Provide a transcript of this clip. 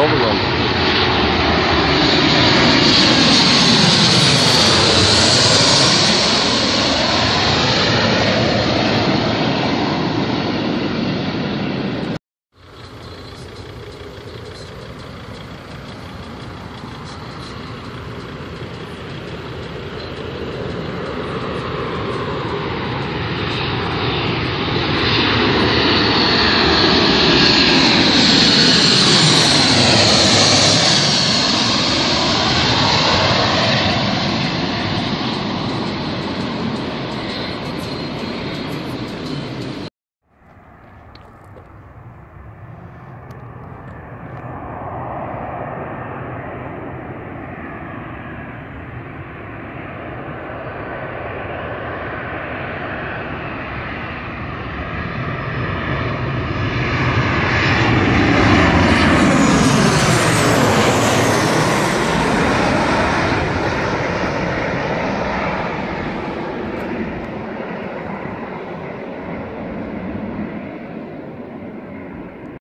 overload.